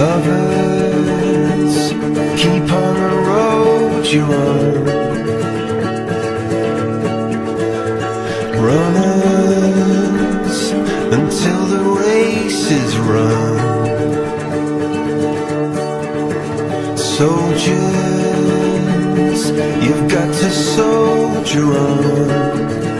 Lovers, keep on the road you're on. Runners, until the race is run. Soldiers, you've got to soldier on.